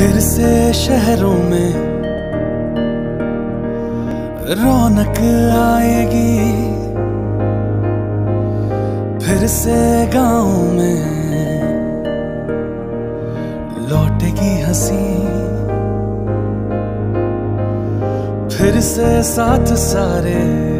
फिर से शहरों में रौनक आएगी। फिर से गाँव में लौटेगी हँसी। फिर से साथ सारे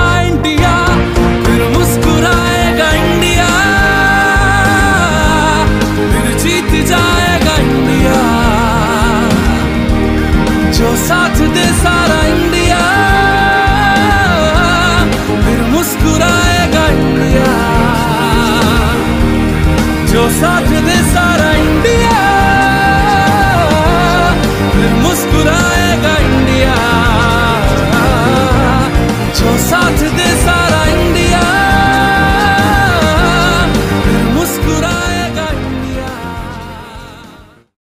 साथ दे सारा इंडिया। फिर मुस्कुराएगा इंडिया। जो साथ दे सारा